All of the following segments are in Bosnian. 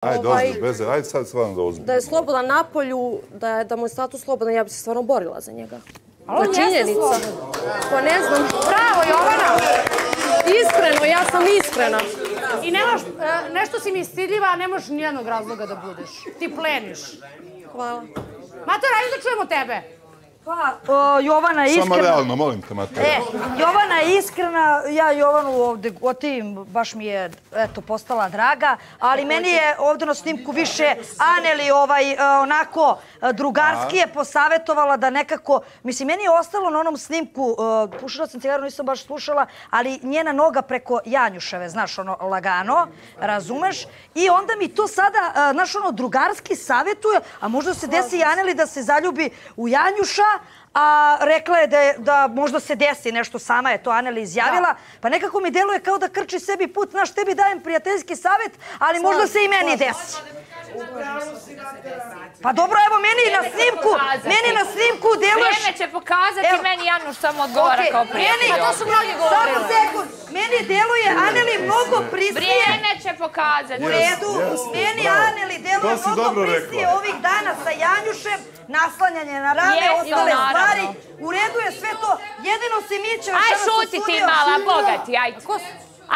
Ajde, Ovaj, ozbiljno, bez ajde sad stvarno da uzmem. Da je slobodan na polju, da, je, da mu je status slobodan, ja bi se stvarno borila za njega. Ali on činjenica. slobodan. Pa ne znam. Bravo, Jovana! Iskreno, ja sam iskrena. I nemaš, e, nešto si mi stidljiva, a nemaš nijednog razloga da budeš. Ti pleniš. Hvala. Mater, ajde da čujemo tebe. Pa, o, Jovana je Samo iskrena. realno, molim te, Mateo. E, Jovana je iskrena, ja Jovanu ovde gotivim, baš mi je eto, postala draga, ali meni je ovde na snimku više Aneli ovaj, e, onako e, drugarski je posavetovala da nekako, mislim, meni je ostalo na onom snimku, pušila sam cigaru, nisam baš slušala, ali njena noga preko Janjuševe, znaš, ono, lagano, razumeš? I onda mi to sada, znaš, ono, drugarski savetuje, a možda se desi Aneli da se zaljubi u Janjuša, a rekla je da, je, da možda se desi nešto, sama je to Aneli izjavila, pa nekako mi deluje kao da krči sebi put, znaš, tebi dajem prijateljski savjet, ali možda se i meni desi. Pa dobro, evo, meni na snimku, meni na snimku deluješ... Vreme će pokazati, Evo. meni Januš samo odgovara Okej, kao meni, prijatelj. to su mnogi govorili. Samo sekund, meni deluje Aneli mnogo prisnije. Vrijeme će pokazati. U redu, meni bravo. Aneli si mnogo prisnije rekla. ovih dana sa Janjušem, naslanjanje na rame, ostale stvari. U redu je sve to. Jedino se Miće Aj šuti ti mala, boga ti,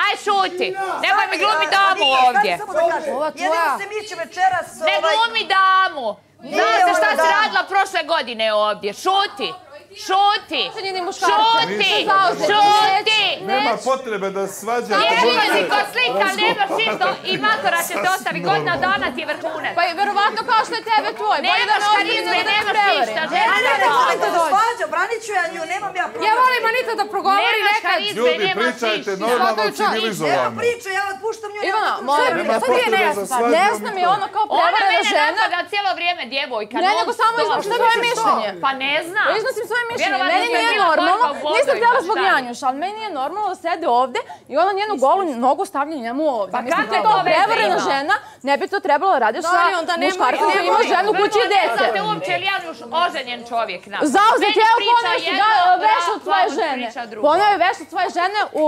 aj. Šuti. Nemoj mi glumi damu ovdje. Ova Jedino tvoja. se Miće večeras... Ne ovaj, glumi damu. Nije Zna se šta si radila prošle godine ovdje. Šuti. Šuti. Šuti. Šuti. Nema potrebe da svađate. Jezi budete ko slika, nemaš ništa i matora će te ostavi godina dana ti je vrhunac. Pa je verovatno kao što je tebe tvoj. Nemaš ne karizme, nemaš ništa. Ne, ne, ne, volite da svađa, branit ću ja nju, nemam ja problem. Ja volim Anita da progovori nekad. Ljudi, pričajte normalno, čast. Nema civilizovano. priče, ja vas puštam nju. Ivana, nema molim, priče. Nema sad mi je potrebe za svađu, mi je ono kao Ona prevarena mene žena. napada cijelo vrijeme djevojka. Ne, nego samo iznosim svoje mišljenje. Pa ne znam. Iznosim svoje mišljenje. Meni nije normalno, nisam htjela zbog? Janjuša, ali meni je normalno da sede ovde i ona njenu golu nogu stavlja njemu ovde. Pa Mislim, kakve kao to prevarena žena, ne bi to trebalo Da, sa muškarcem koji ima ženu, kući i Ne dete. znate uopće li Januš oženjen čovjek na. Zauzet, Meni evo jedno, ga veš od svoje žene. Poneo je veš od svoje žene u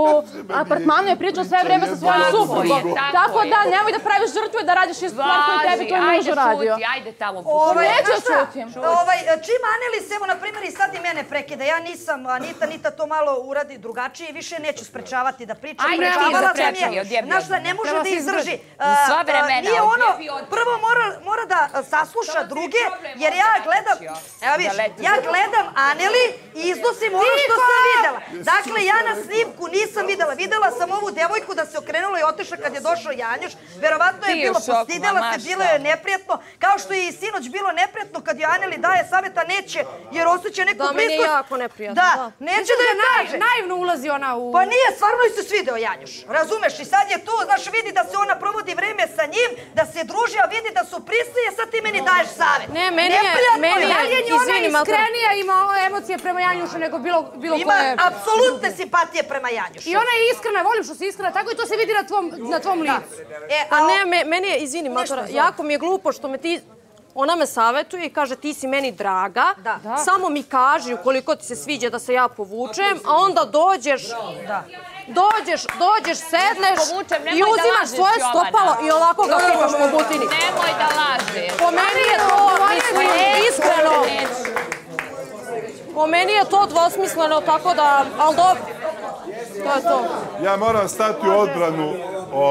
apartmanu je pričao sve vreme sa svojom je, suprugom. tako je. da nemoj da praviš žrtvu i da radiš istu stvar koju tebi Važi, tvoj muž ajde šuti, ajde tamo. Ovaj, Neću šutim. Ovaj, čim Anelis, evo, na primjer, i sad i mene prekida. Ja nisam, Anita, Anita to malo uradi drugačije i više neću sprečavati da pričam. Ajde, ti Sprečavala sam zapreči, je. odjebi Znaš odmah. ne može da izdrži. Za sva vremena, Nije ono, prvo mora, mora da a, sasluša ti druge, jer ja da gledam, evo Da viš, ja gledam Aneli i iznosim ono što sam videla. Dakle, ja na snimku nisam videla. Videla sam ovu devojku da se okrenula i otišla kad je došao Janjuš. Verovatno je Ti bilo, postidela se, bilo je neprijatno. Kao što je i sinoć bilo neprijatno kad je Aneli daje savjeta neće, jer osjeća neku Da, meni je jako neprijatno, Da, da. neće da je kaže. Naivno ulazi ona u... Pa nije, stvarno joj se svideo Janjuš. Razumeš? I sad je tu, znaš, vidi da se ona provodi vreme sa njim, da se druži, a vidi da su prisije, sad ti meni daješ savjet. Ne, meni je- meni je- je Izvini, Mato. iskrenija ima emocije prema Janjušu nego bilo, bilo Ima koje... apsolutne simpatije prema Janjušu. I ona je iskrena, volim što si iskrena, tako i to se vidi na tvom, na tvom licu. E, a ne, me, meni je, izvini, Matora, jako mi je glupo što me ti... Ona me savjetuje i kaže ti si meni draga, Da. Da. samo mi kaži ukoliko ti se sviđa da se ja povučem, a onda dođeš, dođeš, dođeš, sedneš Povučem, i uzimaš svoje stopalo i ovako ga pipaš po butini. Nemoj da lažeš. Po meni je to, mislim, iskreno, po meni je to dvosmisleno, tako da, ali dobro, to je to. Ja moram stati u odbranu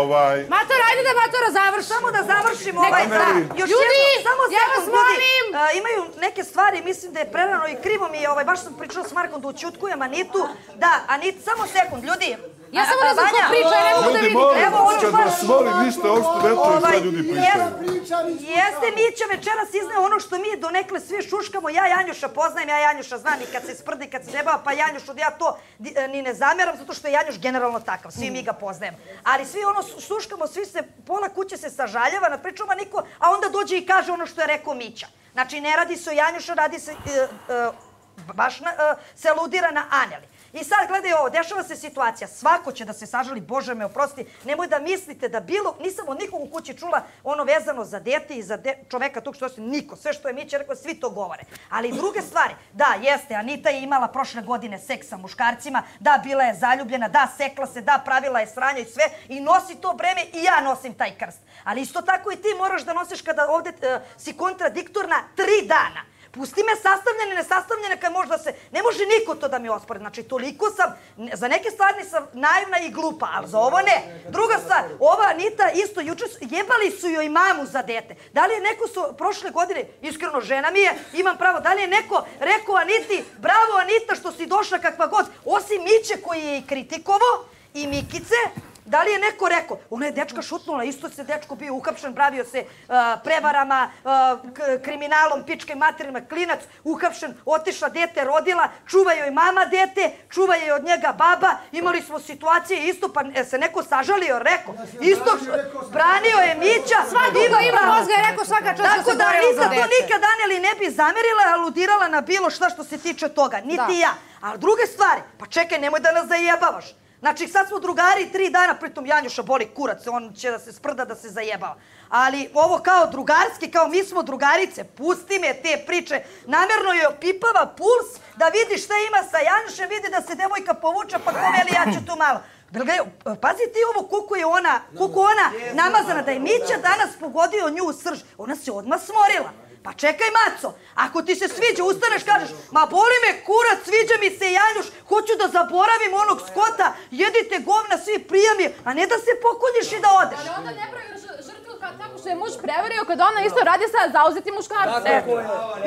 ovaj... Matora, ajde da Matora završi. Samo da završim ovaj da. Ljudi, Još ljudi, jedno, samo ja sekund, vas ljudi. molim. A, imaju neke stvari, mislim da je prerano i krivo mi je, ovaj, baš sam pričala s Markom da učutkujem Anitu. Da, Anit, samo sekund, ljudi. Ja samo ne znam ko priča, ne mogu da Ljudi, vidim. molim Evo, ono kad vas molim, ništa ne čujem šta Ovaj, ljudi pričaju. jes- Jeste Mića večeras izneo ono što mi donekle svi šuškamo. Ja Janjuša poznajem, ja Janjuša znam i kad se sprdi, kad se zebava, pa Janjušu ja to e, ni ne zamjeram zato što je Janjuš generalno takav. Svi mi ga poznajemo. Ali svi ono šuškamo, svi se, pola kuće se sažaljava nad pričama niko, a onda dođe i kaže ono što je rekao Mića. Znači, ne radi se o Janjušu, radi se, e, e, baš na, e, se aludira na Aneli. I sad gledaj ovo, dešava se situacija, svako će da se sažali, Bože me oprosti, nemoj da mislite da bilo, nisam od nikog u kući čula ono vezano za dete i za de, čoveka tog što se niko, sve što je Mića rekao, svi to govore. Ali druge stvari, da, jeste, Anita je imala prošle godine seks sa muškarcima, da, bila je zaljubljena, da, sekla se, da, pravila je sranja i sve i nosi to breme i ja nosim taj krst. Ali isto tako i ti moraš da nosiš kada ovde uh, si kontradiktorna tri dana. Pusti me sastavljene, nesastavljene, kad možda se... Ne može niko to da mi ospore. Znači, toliko sam... Za neke stvari sam naivna i glupa, ali za ovo ne. Druga stvar, ova Anita isto, juče jebali su joj mamu za dete. Da li je neko su prošle godine, iskreno žena mi je, imam pravo, da li je neko rekao Aniti, bravo Anita što si došla kakva god, osim Miće koji je i kritikovo i Mikice, Da li je neko rekao? Ona je dečka šutnula, isto se dečko bio uhapšen, bravio se uh, prevarama, uh, kriminalom, pičke materima, klinac, uhapšen, otišla dete, rodila, čuva joj mama dete, čuva joj od njega baba, imali smo situacije isto, pa e, se neko sažalio, rekao, isto, branio je Mića, ko ima pravo. mozga je rekao svaka čast Tako da Anita to nikad Aneli ne bi zamerila, aludirala na bilo šta što se tiče toga. Niti Da. ja. Ali druge stvari, pa čekaj, nemoj da nas zajebavaš. Znači, sad smo drugari tri dana, pritom Janjuša boli kurac, on će da se sprda da se zajebava. Ali ovo kao drugarski, kao mi smo drugarice, pusti me te priče. Namjerno je opipava puls da vidi šta ima sa Janjušem, vidi da se devojka povuče, pa ko veli ja ću tu malo. Pazi ti ovo koliko je ona, koliko ona namazana, da je Mića danas pogodio nju u srž. Ona se odmah smorila. Pa čekaj, Maco, ako ti se sviđa, ustaneš, kažeš, ma boli me kurac, sviđa mi se Janjuš, hoću da zaboravim onog skota, jedite govna svi prijami, a ne da se pokoljiš i da odeš. Ali onda ne pravi žrtvu tako što je muž prevario kad ona isto radi sa zauzetim muškarcem.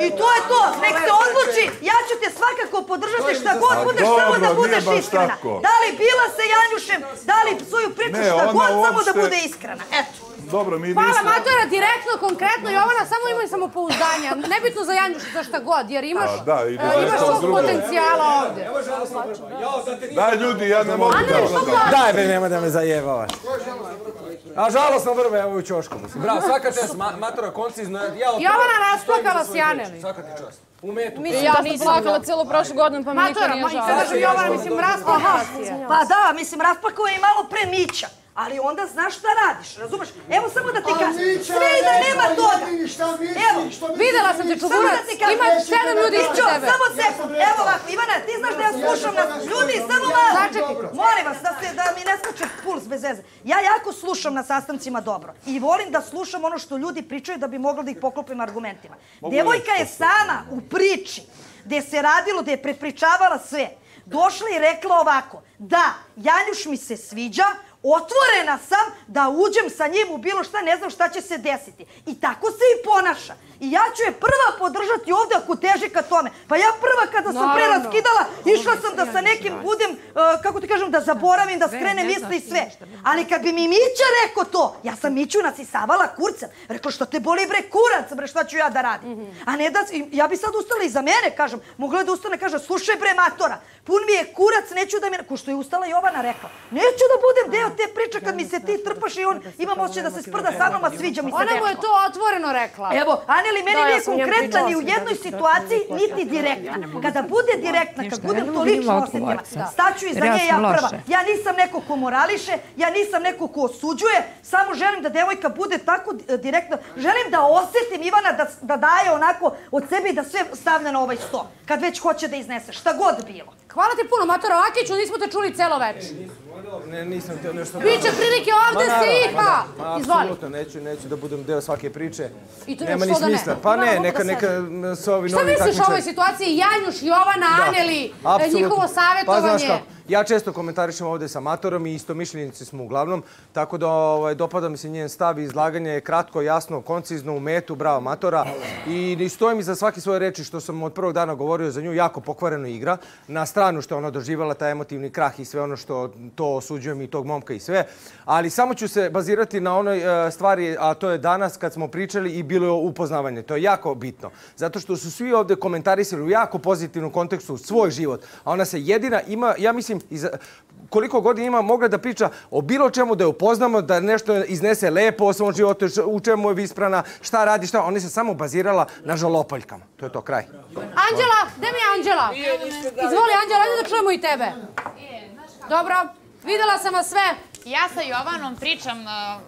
I to je to, nek se odluči, ja ću te svakako podržati šta god budeš, samo da budeš iskrena. Da li bila sa Janjušem, da li svoju priču, šta god, samo da bude iskrena. Eto. Dobro, mi Hvala nismo... Matora, direktno, konkretno, Jovana, samo imaj samopouzdanja. Nebitno za Janjuš, za šta god, jer imaš, A, da, ide e, imaš svog drugo. potencijala ovde. Daj ljudi, ja ne mogu da. Daj bre, nema da me zajebavaš. A žalosno vrbe, evo u čošku. Mislim. Bravo, svaka čast, ma, matora koncizno. Ja Jovana rasplakala s. Janeli. Svaka ti čast. U metu. I ja sam plakala cijelu prošlu godinu pa mi niko Matora, nije ma, i žao. Jovana, mislim, rasplakala si je. Pa da, mislim, rasplakao je i malo pre Mića. Ali onda znaš šta radiš, razumeš? Evo samo da ti kažem, sve i da nema toga. Evo, Videla sam te, čuburac, ima sedam ljudi Mićo, tebe. samo sekund. Evo ovako, Ivana, ti znaš da ja slušam na... Ljudi, samo malo. Začekajte. Molim vas, da, se, da mi ne skače puls bez veze. Ja jako slušam na sastancima dobro. I volim da slušam ono što ljudi pričaju da bi mogla da ih poklopim argumentima. Devojka je sama u priči gde se radilo, gde je prepričavala sve. Došla i rekla ovako, da, Janjuš mi se sviđa, otvorena sam da uđem sa njim u bilo šta, ne znam šta će se desiti. I tako se i ponaša. I ja ću je prva podržati ovde ako teži ka tome. Pa ja prva kada sam pre Naravno. raskidala, išla sam da sa nekim budem, uh, kako ti kažem, da zaboravim, da skrenem misli i sve. Ali kad bi mi Mića rekao to, ja sam Miću nasisavala kurcem. Rekla što te boli bre kurac, bre šta ću ja da radim. A ne da, ja bi sad ustala i za mene, kažem. Mogla je da ustane, kaže, slušaj bre matora, pun mi je kurac, neću da mi... Ko što je ustala Jovana rekla, neću da budem deo te priče kad mi se ti trpaš i on imam osjećaj da se sprda sa mnom, a sviđa mi se Ona mu je to otvoreno rekla. Evo, Aneli, meni nije konkretna ni u jednoj situaciji, niti direktna. Kada bude direktna, kad budem to lično osjetila, staću iza nje ja prva. Ja nisam neko ko morališe, ja nisam neko ko osuđuje, samo želim da devojka bude tako e, direktna. Želim da osjetim Ivana da, da daje onako od sebe i da sve stavlja na ovaj sto. Kad već hoće da iznese, šta god bilo. Hvala ti puno, Matora Lakiću, nismo te čuli celo večer. Ne, nisam teo nešto... Biće prilike ovde Ma, naravno, si, ma ha! da, ma, Izvoli. Apsolutno, neću, neću da budem deo svake priče. I to Nema što ni da ne? smisla. Pa ne, neka, neka sažem. m, su ovi Šta novi misliš o ovoj takmičari. situaciji? Janjuš, Jovana, Aneli, e, njihovo Pa znaš savjetovanje. kako, ja često komentarišem ovdje sa Matorom i isto mišljenici smo uglavnom, tako da ovaj, dopada mi se njen stav i izlaganje je kratko, jasno, koncizno, u metu, bravo Matora. I ne stojim iza svake svoje reči što sam od prvog dana govorio za nju, jako pokvareno igra. Na stranu što je ona doživala, taj emotivni krah i sve ono što to osuđujem i tog momka i sve. Ali samo ću se bazirati na onoj e, stvari, a to je danas kad smo pričali i bilo je upoznavanje. To je jako bitno. Zato što su svi ovdje komentarisali u jako pozitivnom kontekstu svoj život. A ona se jedina ima, ja mislim, koliko godina ima mogla da priča o bilo čemu, da je upoznamo, da nešto iznese lepo o svom životu, u čemu je visprana, šta radi, šta. Oni se samo bazirala na žalopoljkama. To je to, kraj. Anđela, gde mi je Anđela? Izvoli Anđela, ajde da čujemo i tebe. Dobro, videla sam vas sve. Ja sa Jovanom pričam uh,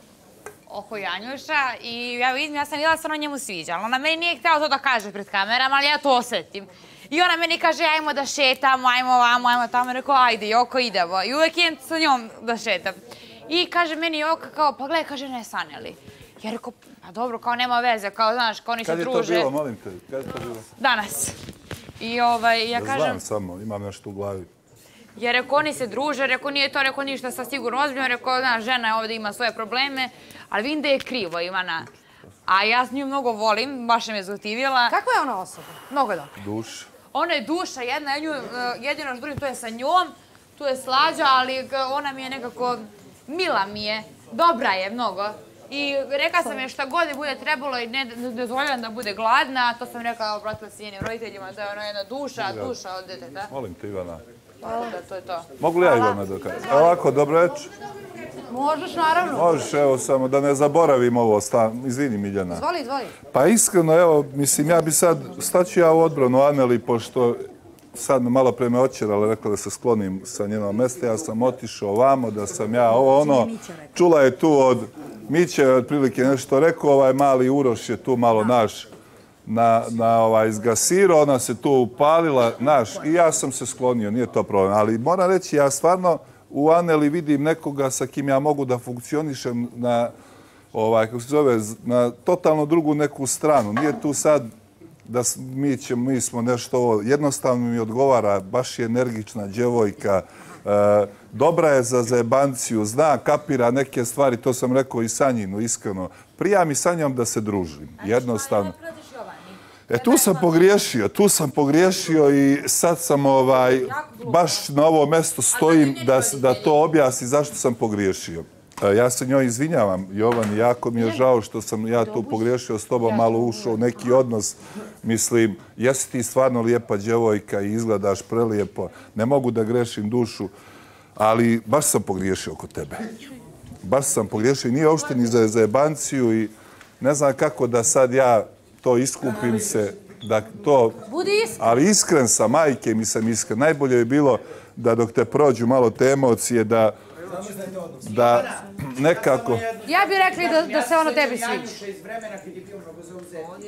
oko Janjuša i ja vidim, ja sam vidjela da se ona njemu sviđa, ali ona meni nije htjela to da kaže pred kamerama, ali ja to osjetim. I ona meni kaže, ajmo da šetamo, ajmo ovamo, ajmo tamo. I rekao, ajde, Joko, idemo. I uvek idem sa njom da šetam. I kaže meni Joka, kao, pa gledaj, kaže, ne sanjali. Ja rekao, pa dobro, kao nema veze, kao, znaš, kao oni se Kad je to druže. bilo, molim te? Kad je to bilo? Danas. I ovaj, ja Da kažem, znam samo, imam nešto u glavi. jer rekao, oni se druže, rekao, nije to, rekao, ništa sa sigurno ozbiljno, rekao, znaš, žena je ovdje ima svoje probleme, ali vidim da je krivo, Ivana. A ja s nju mnogo volim, baš me zgotivila. Kakva je ona osoba? Mnogo je dobro. Duš. Ona je duša jedna, ja nju, e, jedino što drugi to je sa njom, tu je slađa, ali g- ona mi je nekako, mila mi je, dobra je mnogo. I rekla sam je šta god je bude trebalo i ne, ne dozvoljam da bude gladna, to sam rekla, obratila se njenim roditeljima, da je ona jedna duša, duša od deteta. Molim te, Ivana. Da, to je to. Mogu li ja Ivana da kažem? Ovako, dobro večer. Možeš, naravno. Možeš, evo, samo da ne zaboravim ovo. Sta... Izvini, Miljana. Izvoli, izvoli. Pa iskreno, evo, mislim, ja bi sad, staću ja u odbranu Aneli, pošto sad malo pre me očerala, rekla da se sklonim sa njenog mesta, ja sam otišao ovamo, da sam ja ovo ono, čula je tu od Miće, otprilike nešto rekao, ovaj mali Uroš je tu malo naš na, na ovaj, izgasiro, ona se tu upalila, naš, i ja sam se sklonio, nije to problem, ali moram reći, ja stvarno u Aneli vidim nekoga sa kim ja mogu da funkcionišem na, ovaj, kako se zove, na totalno drugu neku stranu. Nije tu sad da mi, ćemo, mi smo nešto ovo, jednostavno mi odgovara, baš je energična djevojka, e, dobra je za zajebanciju, zna, kapira neke stvari, to sam rekao i Sanjinu, iskreno. Prija mi sa njom da se družim, jednostavno. E tu sam pogriješio, tu sam pogriješio i sad sam ovaj, baš na ovo mesto stojim da, to objasni zašto sam pogriješio. E, Ja se njoj izvinjavam, Jovan, jako mi je žao što sam ja tu pogriješio s tobom, malo ušao u neki odnos. Mislim, jesi ti stvarno lijepa djevojka i izgledaš prelijepo, ne mogu da grešim dušu, ali baš sam pogriješio oko tebe. Baš sam pogriješio i nije uopšte ni za zajebanciju i ne znam kako da sad ja to iskupim se, da to Budi iskren. ali iskren sam, majke mi sam iskren. Najbolje je bilo da dok te prođu malo te emocije, da, da nekako... Ja bih rekli da, da se ono tebi sviđa.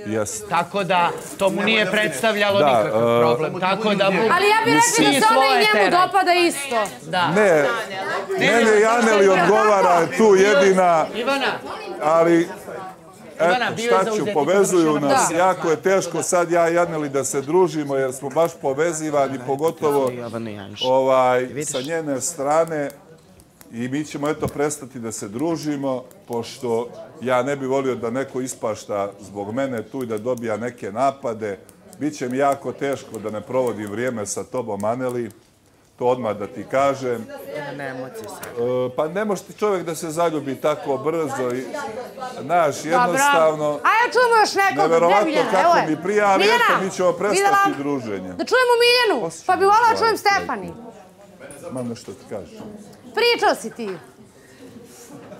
Jest. Tako da to mu nije predstavljalo Da, nikakav e, problem. Tako da mu... Ali ja bih rekli da se ona i njemu dopada isto. Da. Ne, mene Janeli odgovara tu jedina, Ivana, ali eto šta ću, zauzetik povezuju nas. da. Jako je teško sad ja i Janeli da se družimo jer smo baš povezivani, pogotovo ovaj, sa njene strane. I mi ćemo eto prestati da se družimo, pošto ja ne bi volio da neko ispašta zbog mene tu i da dobija neke napade. Biće mi jako teško da ne provodim vrijeme sa tobom, Aneli. To odmah da ti kažem. E, Pa ne može ti čovjek da se zaljubi tako brzo i, znaš, jednostavno, Ajde, čujemo još nekog. neverovatno kako mi prija, ali Miljana, eto, mi ćemo prestati druženje. Da čujemo Miljanu, pa bi volila da čujem Stefani. Mam nešto ti kažeš. Pričao si ti.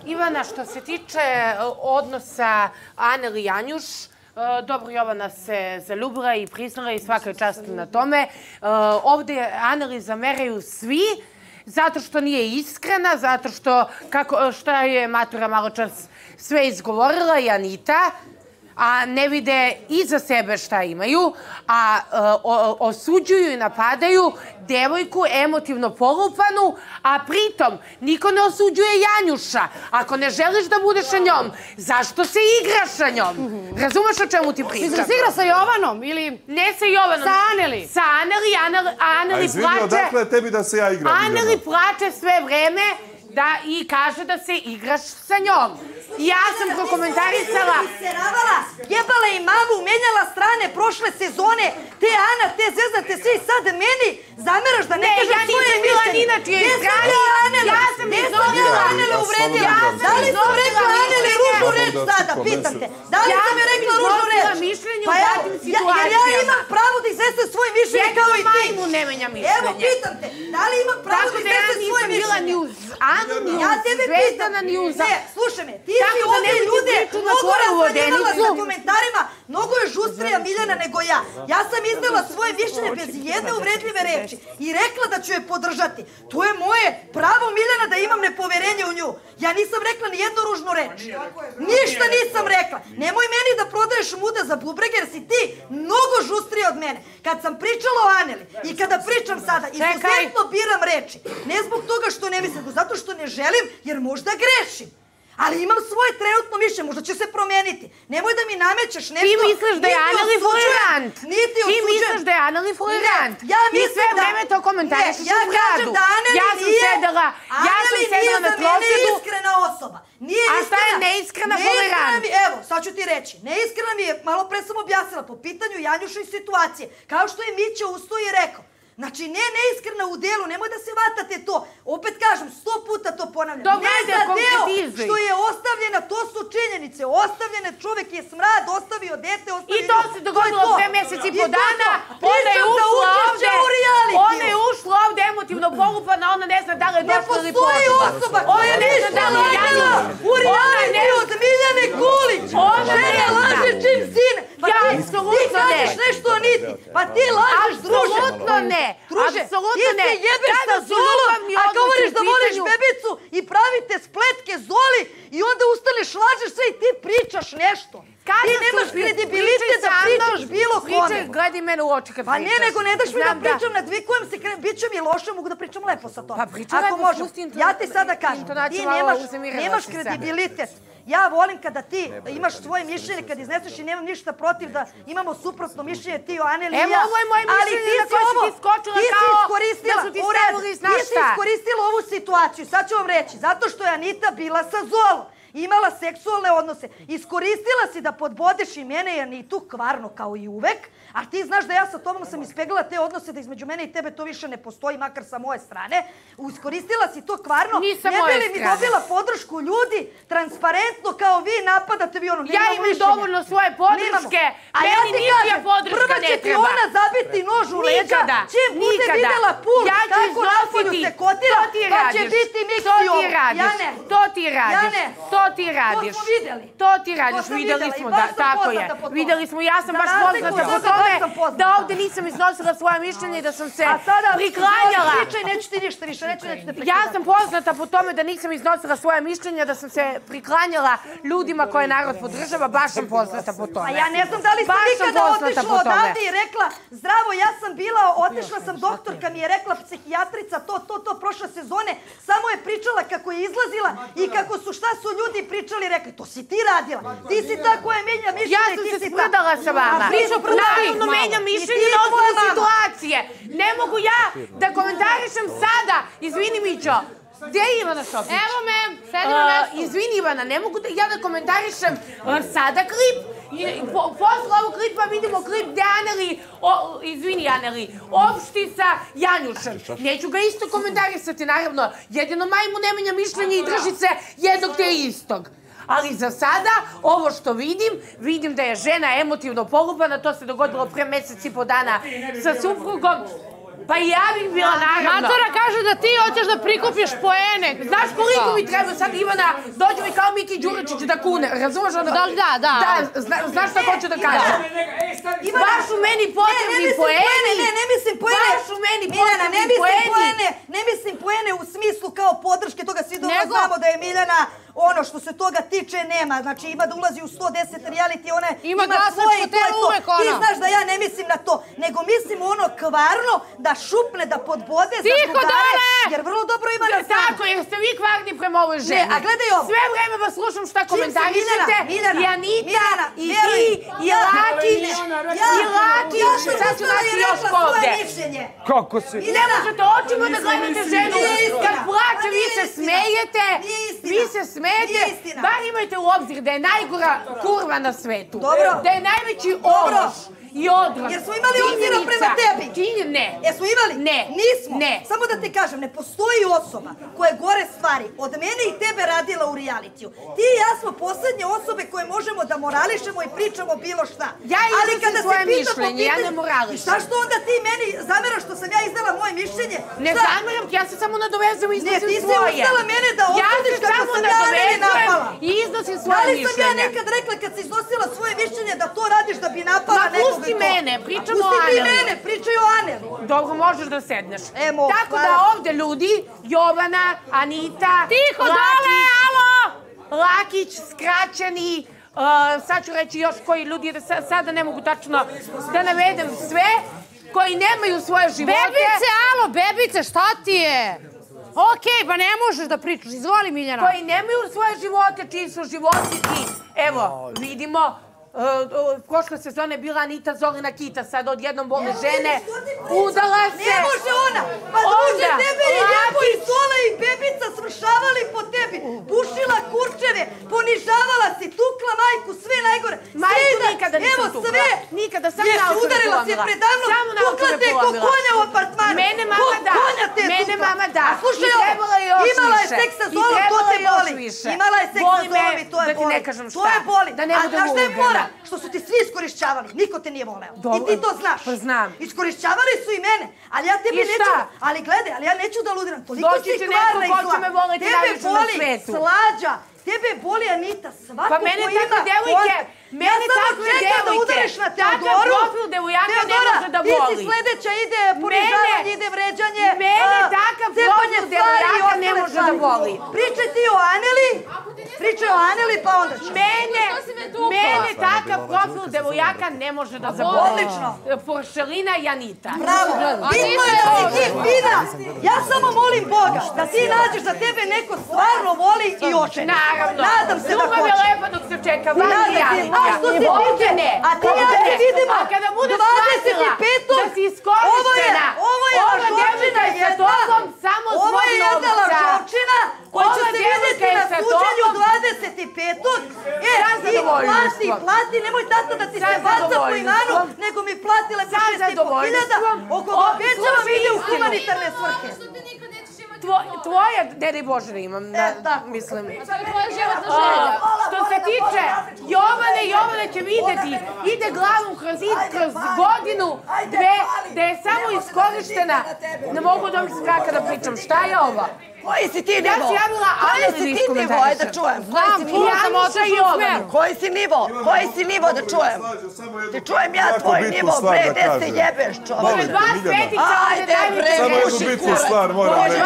Ivana, što se tiče e, odnosa Anel i Janjuš, e, dobro Jovana se zaljubila i priznala i svaka je čast na tome. E, Ovdje Aneli zameraju svi, zato što nije iskrena, zato što, kako, šta je Matura malo čas sve izgovorila i Anita, a ne vide iza sebe šta imaju, a e, o- osuđuju i napadaju devojku emotivno polupanu, a pritom niko ne osuđuje Janjuša. Ako ne želiš da budeš sa njom, zašto se igraš sa njom? Razumeš o čemu ti pričam? Mislim, si igra sa Jovanom ili... Ne sa Jovanom. Sa Aneli. Sa Aneli, Aneli, A Aneli izvini, plače... odakle je tebi da se ja igram? Aneli plače sve vreme da i kaže da se igraš sa njom. I ja sam prokomentarisala... Jebala i mamu, menjala strane prošle sezone, te Ana, te Zvezda, te svi sad meni zameraš da ne, Ne, kažem ja svoje nisam bila mišljenje. ni na čijoj Gde sam strani. ja, Anela? Ja sam sam iznosila Anele ja uvredila? Da li sam da- rekla Anele ružnu reč da sada? Pitam te. Da li Ja sam je sam rekla ružnu reč? mišljenje u Pa evo, datim ja- Jer ja situacijama. imam pravo da iznesem svoje mišljenje kao i ti. majmu ne menja mišljenje. Evo, pitam te. Da li imam pravo Tako da da ja iznesem svoje nisam bila mišljenje? ni uz Anu, ni Ja tebe pitam. Zvezdana. Ne, slušaj me, ti si ovdje ljude mnogo razvaljivala sa komentarima. Mnogo je žustrija Miljana nego ja. Ja sam iznala svoje mišljenje bez jedne uvredljive reči i rekla da ću je podržati. To je moje pravo Miljana da imam nepoverenje u nju. Ja nisam rekla ni jednu ružnu reč. Ništa nisam rekla. Nemoj meni da prodaješ muda za bubrege jer si ti mnogo žustrija od mene. Kad sam pričala o Aneli i kada pričam sada, izuzetno biram reči. Ne zbog toga što ne mislim, nego zato što ne želim jer možda grešim. Ali imam svoje trenutno mišljenje, možda će se promijeniti. Nemoj da mi namećeš nešto. Ti misliš da je niti osuđujem, tolerant? Niti Ti osuđujem. misliš da je Aneli tolerant? Ne, ja Ti mislim sve da- vreme to komentarišeš Ne, ja u kažem gradu. da Aneli Ja sam nije- sedela, ja sam sedela na nije za mene iskrena osoba. Nije A šta je iskrena. neiskrena mi- Evo, sad ću ti reći. Neiskrena mi je, malo pre sam objasnila, po pitanju Janjuša i situacije. Kao što je Mića usto i rekao. Znači, ne neiskrena u delu, nemoj da se vatate to. Opet kažem, sto puta to ponavljam. Dobro, ne za deo što je ostavljena, to su činjenice. Ostavljene, čovjek je smrad, ostavio dete, ostavio... I to se dogodilo to. pre mjesec i po dana. Ona je ušla realitiju. Ona je ušla ovde emotivno polupana, ona ne zna da li je došla ili postoji pošla. osoba Ona ne zna da li je Janjuš. u realitiju od Miljane Kulić. Ona ne laže čim sine. Pa Ja, ti- apsolutno Ti kažeš ne. nešto niti. Pa ti lažeš, druže. Apsolutno ne. Druže, Apsolutno ti se jebeš sa Zolom, a govoriš da voliš bebicu i pravite spletke Zoli i onda ustaneš, lažeš sve i ti pričaš nešto. Kada Ti nemaš kredibilitet pričaj da pričaš bilo Pričaj, kome. gledaj mene u oči kad Pa pričaš. ne, nego ne daš mi da pričam, nadvikujem se, bit će mi loše, mogu da pričam lepo sa tobom. Pa pričaj Ako lepo, možem. inton- Ja ti sada kažem, ti nemaš, kredibilitet. Ja volim kada ti imaš svoje mišljenje, kad izneseš i nemam ništa protiv da imamo suprotno mišljenje ti o Aneli i ja. Evo, ovo je moje Ali mišljenje ti na si koje si ovo- ti skočila ti si kao iskoristila, da su ti stavili znaš Ti si šta. iskoristila ovu situaciju, sad ću vam reći, zato što je Anita bila sa Zolom imala seksualne odnose. Iskoristila si da podbodeš i mene i Anitu kvarno kao i uvek, a ti znaš da ja sa tobom sam ispeglala te odnose da između mene i tebe to više ne postoji, makar sa moje strane. Iskoristila si to kvarno, Ni sa ne moje bi li mi dobila podršku ljudi, transparentno kao vi napadate vi ono. Ja imam mišljenja. dovoljno svoje podrške. A ja Meni ti ničija kažem, prva će ti ona zabiti nož u leđa, Nikada, čim bude videla pul, Ja kako napolju se kotira, To ti pa će biti To ti radiš. Ja ne. To ti radiš. Ja ne. To ti radiš. To smo vidjeli. To ti radiš. sam Vidjeli vidjela i smo da tako je. tome. Vidjeli smo ja sam baš poznata po baš tome sam da ovde nisam iznosila svoje mišljenje i da sam se A sada priklanjala. Neću ti ništa više, neću, neću te prekidati. Ja sam poznata po tome da nisam iznosila svoje mišljenja, da sam se priklanjala ljudima koje narod podržava, baš sam poznata po tome. A ja ne znam da li sam sam nikada otišla odavde i rekla zdravo, ja sam bila, otišla sam doktorka mi je rekla psihijatrica, to, to, to, prošle sezone, samo je pričala kako je izlazila i kako su, šta su ljudi pričali, rekli, to si ti radila, ti si ta koja menja mišljenje, Ja sam ti se si ta. sprdala sa vama. A priča prdaš Menjam I mišljenje na osnovu situacije. Ne mogu ja da komentarišem sada. Izvini, Mićo. Gdje je Ivana Šopić? Evo me, sedi na mestu. izvini Ivana, ne mogu da, ja da komentarišem uh, sada klip. Po, posle ovog klipa vidimo klip gde Aneli, o, izvini Aneli, opšti sa Janjušem. Neću ga isto komentarisati, naravno. Jedino majmu ne menja mišljenje i drži se jednog te istog. Ali za sada, ovo što vidim, vidim da je žena emotivno polupana, to se dogodilo pre mesec i po dana sa suprugom. Pa i ja bih bila naravno. Matora kaže da ti hoćeš da prikupiš poene. Znaš koliko mi treba sad Ivana, dođe mi kao Miki Đuričić da kune, razumeš ono? Da, da, da. Da, zna, znaš šta hoću da kažem? Ivana, Baš u meni Ne, ne potrebni mislim poeni. poene, ne, ne mislim poene. Baš u meni Miljana, ne potrebni mislim poeni. poene, ne mislim poene u smislu kao podrške toga, svi dobro Nego- znamo da je Miljana ono što se toga tiče nema. Znači ima da ulazi u 110 reality, ona Ima glasačko svoje i to je to. uvek Ti ono. znaš da ja ne mislim na to, nego mislim ono kvarno da šupne, da podbode za Tiho, drugare, Dole! jer vrlo dobro ima da zna. Tako, jer ste vi kvarni prema ovoj ženi. a gledaj ovo. Sve vreme vas slušam šta se komentarišete. Miljana, Miljana, I Anita, Miljana, i ti, i ja- Lakić, Ja, i Lakić. ja sam Sad ću i naći još ovde. Kako si? I ne možete očima da gledate ženu. Kad plače, Pa vi se smejete. Vi se smejete. Istina. Bar imajte u obzir da je najgora kurva na svetu. Dobro. Da je najveći ološ. I odraz. Jer smo imali obzira prema tebi. Činje, ne. Jesmo imali? Ne. Nismo. Ne. Samo da ti kažem, ne postoji osoba koja je gore stvari od mene i tebe radila u realitiju. Ti i ja smo posljednje osobe koje možemo da morališemo i pričamo bilo šta. Ja Ali kada se svoje pita po mišljenje, ja ne morališem. Šta što onda ti meni zameraš što sam ja izdala moje mišljenje? Ne Šta? zameram, ti, ja se samo nadovezujem i Ne, iznosim ti si svoje. ustala mene da Ja optužiš se kako sam ja nadovezujem napala. i iznosim Da svoje li sam ja mišljenje. nekad rekla kad si iznosila svoje mišljenje da to radiš da bi napala Ma, nekoga? Pusti mene, pričamo o Pusti ti mene, pričaj o Aneli. Dobro, možeš da sedneš. E, mogu, Tako da ovde ljudi, Jovana, Anita... Tiho, Lakić, dole, alo! Lakić, skraćeni, uh, sad ću reći još koji ljudi, da sa- sada ne mogu tačno da navedem sve, koji nemaju svoje živote. Bebice, alo, bebice, šta ti je? Okej, pa ne možeš da pričaš. Izvoli, Miljana. koji nemaju svoje živote, čiji su životi i evo, vidimo, uh, prošle sezone bila Anita Zorina Kita, sad odjednom vole žene, udala se. Ne može ona! Pa Onda, tebe je Ljepo i. Sola i Bebica svršavali po tebi, bušila kurčeve, ponižavala si, tukla majku, sve najgore. Majku Sve nikada nisam Evo tukla. sve! Nikada, samo Jesi naočare udarila si je predavno, tukla te ko konja u apartmanu. Mene mama da. Mene mama da. A slušaj I ovo, imala je seks sa I Zolom, to te boli. Više. Imala je seks Zolom i to je da ti boli. ne kažem To je boli. Da ne A budem znaš šta je fora? Što su ti svi iskorišćavali, niko te nije voleo. I ti to znaš. Pa znam. Iskorišćavali su i mene, ali ja tebi neću, ali gledaj, ali ja neću da ludiram. Toliko Doći si kvarna neko i zla. će me voleti Tebe najviše na boli slađa, tebe boli Anita, svako Pa mene ko ima devojke, kontakt. mene ja samo takve čekam da devojke, udariš na takav Teodoru. profil devojaka ne Teodora, može da ti si voli. sledeća, ide ponižavanje, Mene- ide vređanje. mene a, takav profil devojaka ne može da voli. Pričaj ti o Aneli, pričaj o Aneli, pa onda ću. Mene, mene takav profil devojaka ne može da zaboli. Odlično. Poršelina i Anita. Bravo, bitno je da si ti fina. Ja samo molim Boga da ti nađeš da tebe neko stvarno voli i očeni. Naravno. Nadam se da Ljubav je hoće. lepa dok se čeka Nadam se. A što se Ovdje tiče, ne. a ti ja te ne. vidimo, A kada budeš 25. shvatila da si iskorištena, Ovo je, ovo je ova lažovčina devojka je sa tobom samo ovo zbog je jedna novca. lažovčina koja će se vidjeti je na suđenju tobom 25. E, ti plati, plati, nemoj tata da ti se baca po imanu, nego mi plati lepo Sa 6,5 hiljada, zadovoljstvom. oko O, obećavam slušaj ide u humanitarne svrhe. Tvo- Tvoja, ne daj Bože imam, da, E, tako. mislim. To je tvoja životna želja. što se tiče Jovane, Jovane će vidjeti, ide glavom kroz, zid, kroz godinu, dve, da je samo iskorištena. Ne mogu da mi skaka da pričam. Šta je ovo? Koji si ti Ja nivo? si javila Aneli si ti nivo? Ajde da čujem. Koji Znam, si nivo? sam, otišla i u smeru. Koji si nivo? Koji si nivo da čujem? Ti čujem ja tvoj nivo, bre, gde se jebeš, čoveče? ovdje Ajde, bre, puši kurac.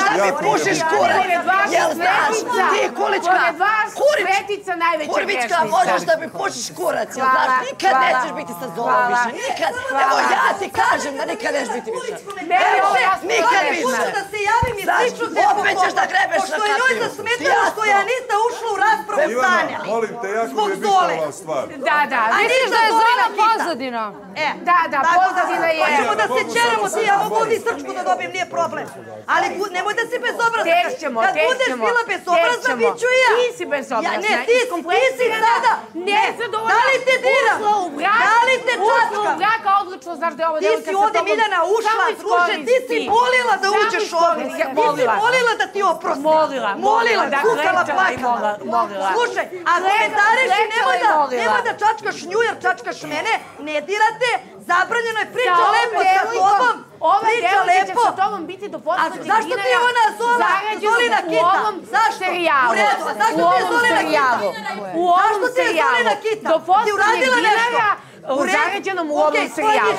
da mi pušiš kurac? Jel znaš? svetica, Ti kulička, kurič, svetica najveća kurvička, možeš da mi pušiš kurac, jel znaš? Nikad nećeš biti sa Zolom hvala, više, nikad. Evo ja ti kažem da nikad nećeš biti više. Evo, nikad da više. Hoću da se javim i Znaš, slično ćeš da grebeš Pošto na je njoj kapiju. zasmetalo što je Jasno. Anita ušla u raspravu s Ivana, Aneli. molim te, jako mi je bitna ova stvar. Da, da. Anita da je Zola pozadina? E, Da, da, pozadina je. Hoćemo da se čeramo ti, ja mogu ovdje srčku da dobijem, nije problem. Ali nemoj da si bezobrazna. Tek Kad- ćemo, Kad budeš bila bezobrazna, bit ću i ja. Ti si bezobrazna, Ja, ne, ti, si- ti si sada. nezadovoljna, Da li te diram? ušla u brak, Da li te ušla u čačkam? brak, a odlično znaš da je ova Ti devojka si sa ovdje, tobom Miljana, ušla, druže, ti si molila da uđeš ovdje. Ti si Molila. molila da ti oprosti. Molila, molila, da kukala, i plakala. mola- molila. Slušaj, a Klečala- komentariš i nemoj da, molila. nemoj da čačkaš nju jer čačkaš mene, ne dirate, zabranjeno je priča ovom lepo sa tobom, Ova priča devojka će lepo. sa tobom biti do A poslednjeg zašto ti je dinara ona Zola, Zolina u kita? ovom serijalu. U redu, a zašto ti je ovom Zolina serijalu. kita? U ovom Zašto ti je serijalu. Zolina kita? Do Ti poslednjeg uradila nešto? dinara U zarađenom u Okej, ovom serijalu.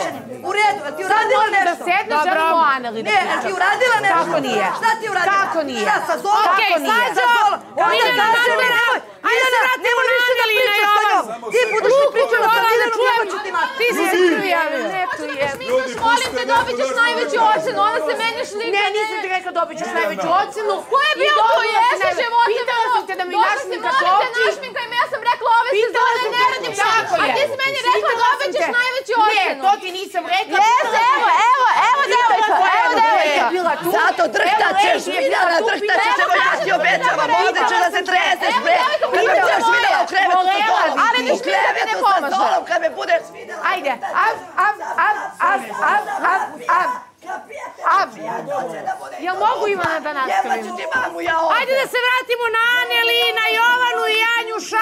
U redu, a ti uradila Sad da nešto? sedneš, Dobro. želimo o Aneli da Ne, a pričam. ti uradila nešto? Kako nije? Šta ti uradila? Kako nije? Šta, sa Zolom? Kako Okej, nije? sad sa Zolom. Onda Miljana, kaže, nastavljamo. nemoj, Ajde se Miljana, vratimo na više da Aneli i na pričaš sa njom. Jovan. Ti budeš li pričala sa Ajde, čujem. jebo ću ti mater. Ti si se prijavila. Ne, tu je. Misliš, molim te, dobit ćeš najveću ocenu, ona se meni šlika. Ne, nisam ti rekao dobit ćeš najveću ocenu. Ko je bio to? Jesi živote Pitala sam te da mi Došla molim te, ja sam rekla ove Pitala sam ne radim Tako A je. ti si meni rekla ćeš te- najveću Ne, ocenu. to ti nisam rekla. Jes, pitala sam evo, evo, evo devojka, evo devojka. Zato je bila Miljana, tu, drhtaćeš, pitala evo ja ti obećavam, ovdje ću da se treseš, bre. Kad me budeš videla u krevetu sa Zolom, bi ali ti. u krevetu Ne sa pomaže. Zolom, kad me budeš videla. Ajde, av, av, av, av, av, av, av. Av. Jel mogu Ivana da nastavim? Jebaću ti mamu ja ovdje. Ajde da se vratimo na Aneli, na Jovanu i Janjuša.